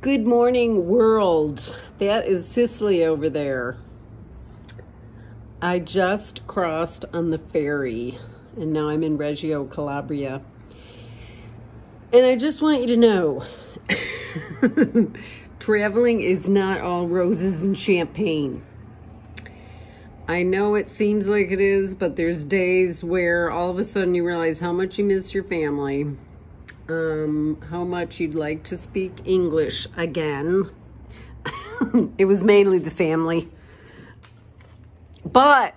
Good morning, world. That is Sicily over there. I just crossed on the ferry and now I'm in Reggio, Calabria. And I just want you to know traveling is not all roses and champagne. I know it seems like it is, but there's days where all of a sudden you realize how much you miss your family um, how much you'd like to speak English again. it was mainly the family. But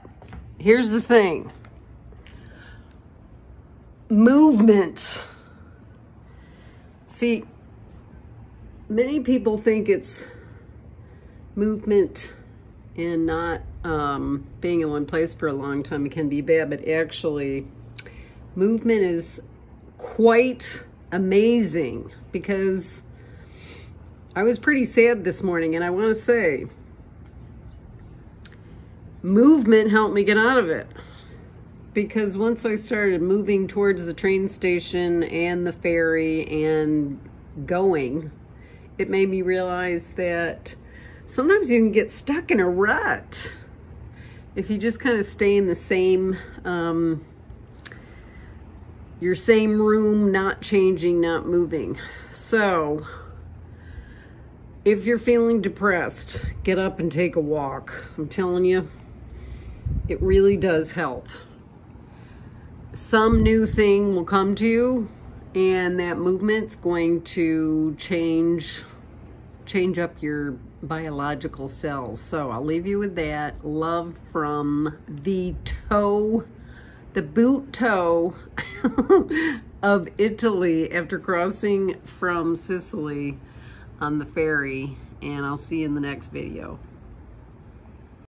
here's the thing. Movement. See, many people think it's movement and not um, being in one place for a long time can be bad, but actually movement is quite amazing because I was pretty sad this morning and I want to say movement helped me get out of it. Because once I started moving towards the train station and the ferry and going, it made me realize that sometimes you can get stuck in a rut if you just kind of stay in the same um, your same room, not changing, not moving. So, if you're feeling depressed, get up and take a walk. I'm telling you, it really does help. Some new thing will come to you and that movement's going to change change up your biological cells. So I'll leave you with that. Love from the toe the boot toe of Italy after crossing from Sicily on the ferry. And I'll see you in the next video.